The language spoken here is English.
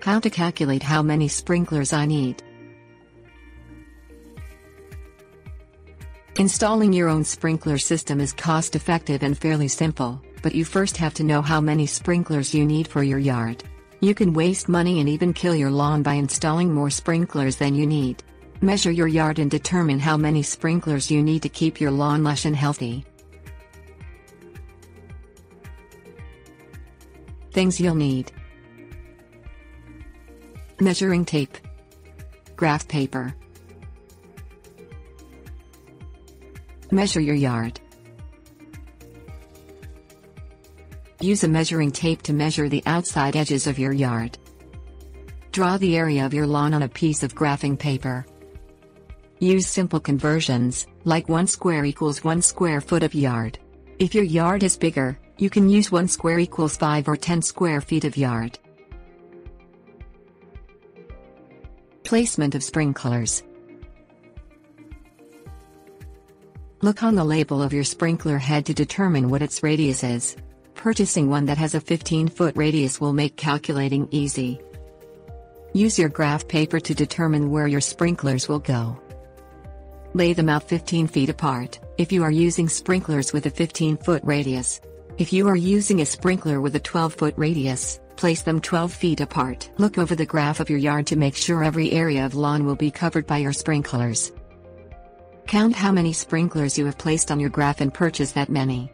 How to calculate how many sprinklers I need. Installing your own sprinkler system is cost effective and fairly simple, but you first have to know how many sprinklers you need for your yard. You can waste money and even kill your lawn by installing more sprinklers than you need. Measure your yard and determine how many sprinklers you need to keep your lawn lush and healthy. Things you'll need Measuring tape, Graph paper. Measure your yard. Use a measuring tape to measure the outside edges of your yard. Draw the area of your lawn on a piece of graphing paper. Use simple conversions, like 1 square equals 1 square foot of yard. If your yard is bigger, you can use 1 square equals 5 or 10 square feet of yard. Placement of sprinklers. Look on the label of your sprinkler head to determine what its radius is. Purchasing one that has a 15 foot radius will make calculating easy. Use your graph paper to determine where your sprinklers will go. Lay them out 15 feet apart, if you are using sprinklers with a 15 foot radius. If you are using a sprinkler with a 12 foot radius, place them 12 feet apart. Look over the graph of your yard to make sure every area of lawn will be covered by your sprinklers. Count how many sprinklers you have placed on your graph and purchase that many.